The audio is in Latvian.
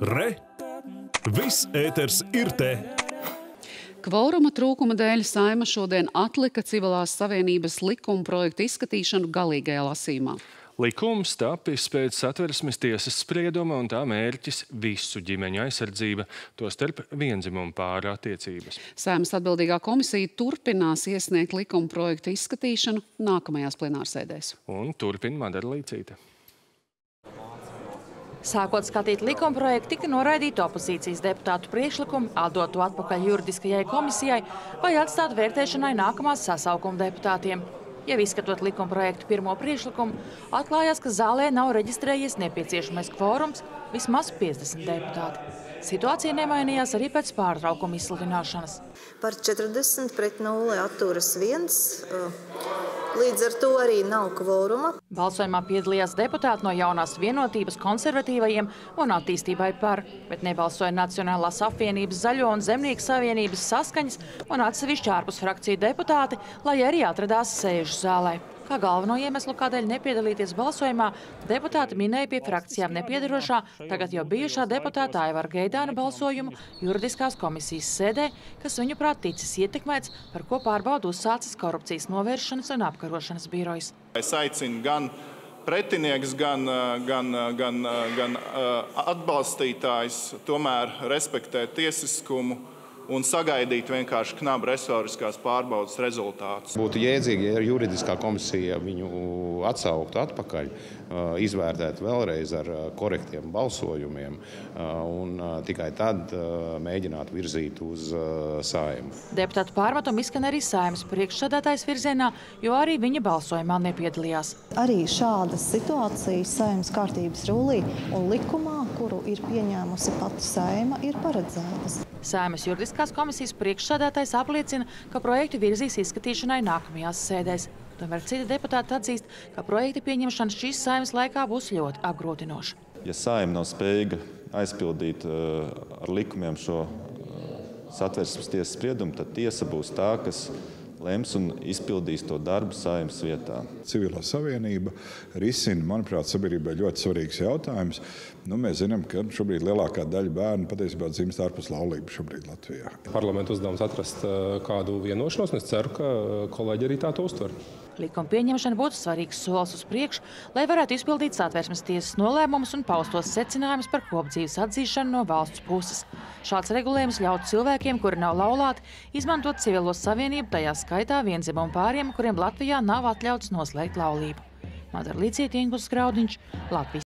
Re! Viss ēters ir te! Kvoruma trūkuma dēļ saima šodien atlika civilās savienības likuma projektu izskatīšanu galīgajā lasīmā. Likums tapis pēc satversmes tiesas sprieduma un tā mērķis visu ģimeņu aizsardzība, to starp vienzimumu pāra attiecības. Saimas atbildīgā komisija turpinās iesniegt likuma projektu izskatīšanu nākamajās plenārsēdēs. Un turpina Madara Līcīte. Sākot skatīt likumprojektu, tika noraidīta opozīcijas deputātu priekšlikumi, atdot to atpakaļ juridiskajai komisijai vai atstāt vērtēšanai nākamās sasaukuma deputātiem. Jau izskatot likumprojektu pirmo priekšlikumu, atklājās, ka zālē nav reģistrējies nepieciešamais kvorums vismaz 50 deputāti. Situācija nemainījās arī pēc pārtraukuma izsludināšanas. Par 40 pret 0 atturas 1. Līdz ar to arī nav kvoruma. Balsojumā piedalījās deputāti no jaunās vienotības konservatīvajiem un attīstībai par, bet nebalsoja Nacionālās apvienības zaļo un zemnieku savienības saskaņas un atsevišķi ārpus frakciju deputāti, lai arī atradās sēžu zālē. Kā galveno iemeslu, kādēļ nepiedalīties balsojumā, deputāti minēja pie frakcijām nepiedarošā, tagad jau bijušā deputāta Aivara Geidāna balsojumu juridiskās komisijas sēdē, kas viņu prāt ticis ietekmēts, par ko pārbaudu uzsācis korupcijas novēršanas un apkarošanas birojas. Es aicinu gan pretinieks, gan, gan, gan, gan atbalstītājs tomēr respektēt tiesiskumu un sagaidīt vienkārši knabu resoriskās pārbaudas rezultātus. Būtu jēdzīgi, ja juridiskā komisija viņu atsauktu atpakaļ, izvērtētu vēlreiz ar korektiem balsojumiem un tikai tad mēģinātu virzīt uz saimu. Deputātu pārmetumu izskan arī saimas priekšsādātājs virzienā, jo arī viņa balsojumā nepiedalījās. Arī šādas situācijas saimas kārtības rulī un likumā, kuru ir pieņēmusi pati saima, ir paredzētas. Saimas juridiskās komisijas priekšsādātājs apliecina, ka projektu virzīs izskatīšanai nākamajās sēdēs. Tomēr citi deputāti atzīst, ka projekta pieņemšana šīs saimas laikā būs ļoti apgrūtinoša. Ja saima nav spējīga aizpildīt ar likumiem šo satversmes tiesas spriedumu, tad tiesa būs tā, kas lems un izpildīs to darbu saimnes vietā. Civilā savienība risina, manuprāt, sabiedrībai ļoti svarīgs jautājums. Nu, mēs zinām, ka šobrīd lielākā daļa bērnu patiesībā dzimst ārpus laulības šobrīd Latvijā. Parlamentu uzdevums atrast kādu vienošanos, un es ceru, ka kolēģi arī tā to uztver. Likuma pieņemšana būtu svarīgs solis uz priekšu, lai varētu izpildīt satversmes tiesas nolēmumus un paustos secinājumus par kopdzīves atzīšanu no valsts puses. Šāds regulējums ļautu cilvēkiem, kuri nav laulāti, izmantot civilo savienību, tajā skaitā vienzimumu pāriem, kuriem Latvijā nav atļauts noslēgt laulību. Madara Līdziet, Ingus Graudiņš, Latvijas